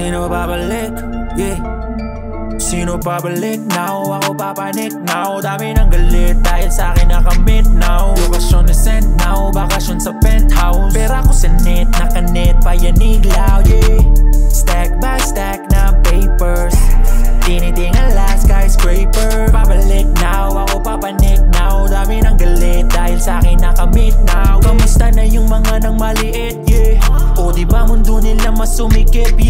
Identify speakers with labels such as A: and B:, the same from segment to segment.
A: Sino babalik? Yeah. Sino pabalik now? Ako papanik now. Dami ng galit dahil sa akin nakamit now. Lokasyon na sent now Bakasyon sa penthouse. Pera ko sa net, nakanet Payaniglaw, yeah. Stack by stack na papers. Tinitingala skyscraper. Pabalik now, ako papanik now. Dami ng galit dahil sa akin nakamit now. Kamusta na yung mga nang maliit, yeah? O di ba mundo nila masumikip, yeah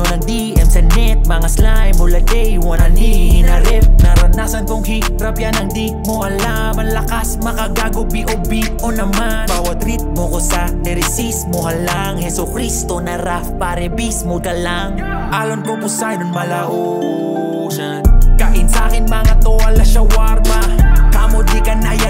A: nyo ng DM sa net Mga slime mula day one. Ani hinarip Naranasan kong hirap. Yan ang di mo alam. Ang lakas makagago B.O.B. o naman Bawat ritmo ko sa neresis mo halang Heso Kristo na raf pare beast mo ka lang. Alon ko Poseidon malaocean Kain sa'kin mga toala shawarma Kamo di ka nayanig nung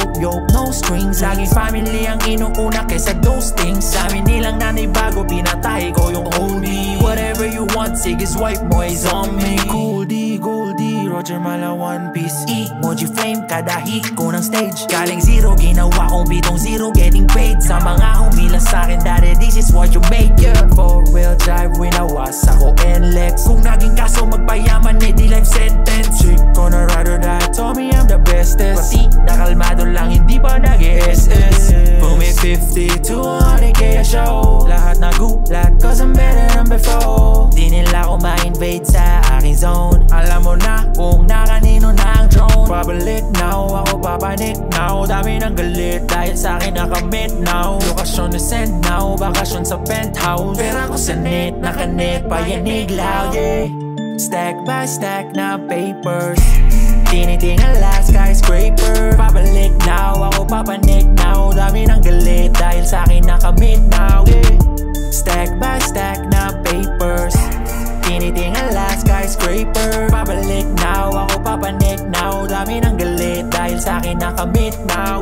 A: malayo yo no strings. Laging family ang inuuna kaysa those things. Sabi nilang nanay bago pinatay ko yung oldie Whatever you want sige swipe mo is on me. Goldie Goldie Roger Mala One Piece. Emoji flame kada hit ko ng stage. Galing zero ginawa kong bitong zero Getting paid. Sa mga humilang sa'kin Dati this is what you make. Yeah Four wheel Pati nakalmado lang hindi pa nag-SS Bumi 50 to 100k a show. Lahat nagulat cause I'm better than before. Di nila ko ma-invade sa aking zone. Alam mo na kung na kanino na ang drone. Pabalik now, ako papanik now. Dami ng galit dahil sa akin nakamit now. Lokasyon na send now, bakasyon sa penthouse. Pera ko sa net, nakanet, payaniglaw, yeah Stack by stack na papers Tinitingala skyscraper. Pabalik now, ako papanik now. Dami ng galit dahil sa akin nakamit now. Stack by stack na papers. Tinitingala skyscraper. Pabalik now, ako papanik now. Dami ng galit dahil sa akin nakamit now